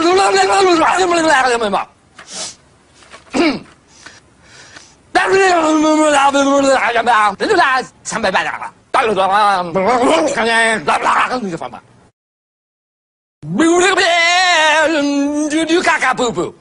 噜啦啦啦啦啦，噜啦啦啦啦，怎么没毛？哼，哒噜啦啦啦啦啦，哒噜啦啦，怎么没毛？哒噜啦，三百八两了，哒噜啦啦，看见啦啦，啦见就放吧。噜啦个别，就就看看布布。